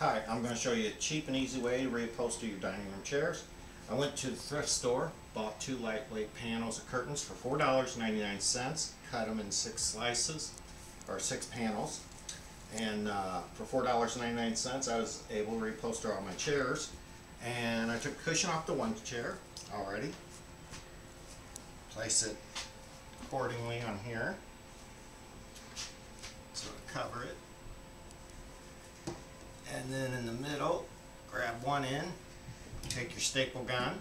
Hi, I'm going to show you a cheap and easy way to reupholster your dining room chairs. I went to the thrift store, bought two lightweight panels of curtains for $4.99, cut them in six slices, or six panels. And uh, for $4.99 I was able to reupholster all my chairs. And I took a cushion off the one chair already. Place it accordingly on here. So to cover it. And then in the middle, grab one end, take your staple gun,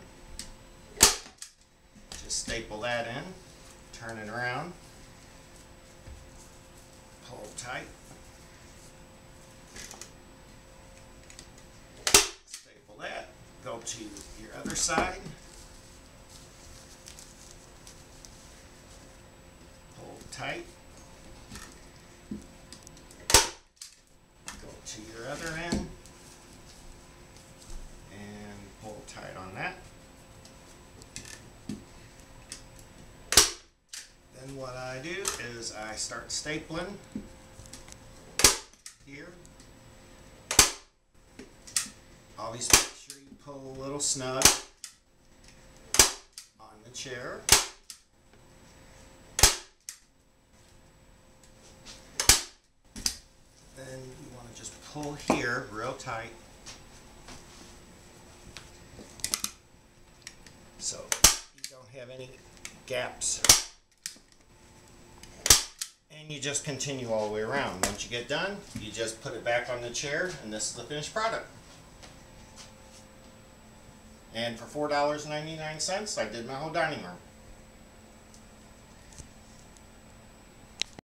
just staple that in, turn it around, pull tight, staple that, go to your other side, pull tight, go to your other end and pull tight on that. Then what I do is I start stapling here. Always make sure you pull a little snug on the chair. Then you want to just pull here real tight. So you don't have any gaps. And you just continue all the way around. Once you get done, you just put it back on the chair and this is the finished product. And for $4.99, I did my whole dining room.